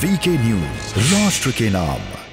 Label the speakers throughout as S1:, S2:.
S1: VK news राष्ट्र के नाम।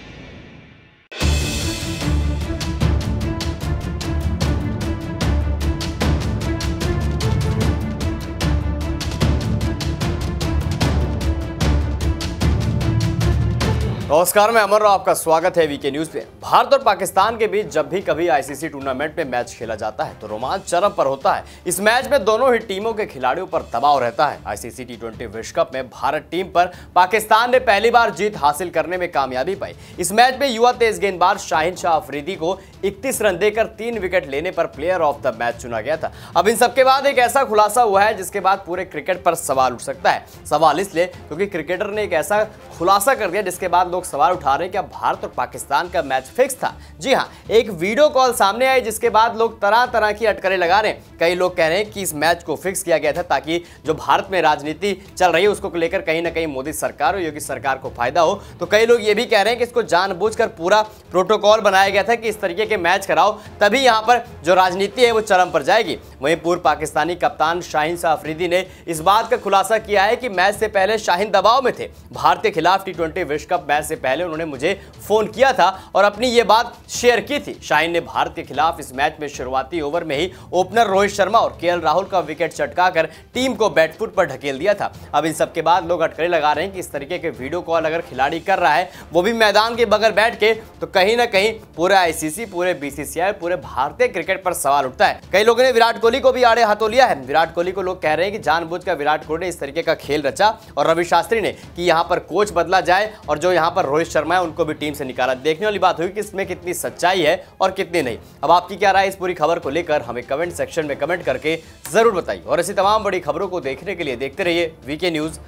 S2: नमस्कार, मैं अमर राव आपका स्वागत है वीके न्यूज़ पे। भारत और पाकिस्तान के बीच जब भी कभी आईसीसी टूर्नामेंट में मैच खेला जाता है तो रोमांच चरम पर होता है। इस मैच में दोनों ही टीमों के खिलाड़ियों पर दबाव रहता है। आईसीसी टी ट्वेंटी विश्व कप में भारत टीम पर पाकिस्तान ने पहली बार जीत हासिल करने में कामयाबी पाई। इस मैच में युवा तेज गेंदबाज शाहिन शाह अफरीदी को इकतीस रन देकर तीन विकेट लेने पर प्लेयर ऑफ़ द मैच चुना गया था। अब इन सबके बाद एक ऐसा खुलासा हुआ है, जिसके बाद पूरे क्रिकेट पर सवाल उठ सकता है। सवाल इसलिए क्योंकि क्रिकेटर ने एक ऐसा खुलासा कर दिया, जिसके बाद लोग सवाल उठा रहे हैं कि अब भारत और पाकिस्तान का मैच फिक्स था। जी हाँ एक वीडियो कॉल सामने आई जिसके बाद लोग तरह तरह की अटकलें लगा रहे हैं। कई लोग कह रहे हैं कि इस मैच को फिक्स किया गया था ताकि जो भारत में राजनीति चल रही है उसको लेकर कहीं ना कहीं मोदी सरकार और योगी सरकार को फ़ायदा हो। तो कई लोग ये भी कह रहे हैं कि इसको जानबूझकर पूरा प्रोटोकॉल बनाया गया था कि इस तरीके के मैच कराओ, तभी यहाँ पर जो राजनीति है वो चरम पर जाएगी। वहीं पूर्व पाकिस्तानी कप्तान शाहीन शाह अफरीदी ने इस बात का खुलासा किया है कि मैच से पहले शाहीन दबाव में थे। भारत के खिलाफ टी ट्वेंटी विश्व कप मैच से पहले उन्होंने मुझे फ़ोन किया था और अपनी ये बात शेयर की थी। शाहीन ने भारत के खिलाफ इस मैच में शुरुआती ओवर में ही ओपनर रोहित शर्मा और के राहुल का विकेट चटकाकर टीम को बैटफुट पर ढकेल दिया था। अब इन सबके बाद लोग अटकले लगा रहे हैं कि इस तरीके के वीडियो कॉल अगर खिलाड़ी कर रहा है, वो भी मैदान के बगल बैठ के तो कहीं ना कहीं पूरे आईसीसी पूरे बीसीसीआई पूरे भारतीय क्रिकेट पर सवाल उठता है। कई लोगों ने विराट कोहली को भी आड़े हाथों लिया है। विराट कोहली को लोग कह रहे हैं कि जानबूझकर विराट कोहली ने इस तरीके का खेल रचा और रवि शास्त्री ने कि यहाँ पर कोच बदला जाए और जो यहाँ पर रोहित शर्मा है, उनको भी टीम से निकाला। देखने वाली बात हुई कि इसमें कितनी सच्चाई है और कितनी नहीं। अब आपकी क्या राय इस पूरी खबर को लेकर? हमें कमेंट सेक्शन में कमेंट करके ज़रूर बताइए। और ऐसी तमाम बड़ी खबरों को देखने के लिए देखते रहिए वीके न्यूज़,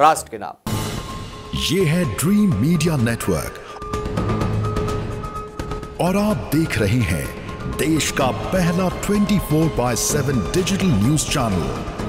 S2: राष्ट्र के नाम।
S1: ये है ड्रीम मीडिया नेटवर्क और आप देख रहे हैं देश का पहला 24 बाय 7 डिजिटल न्यूज़ चैनल।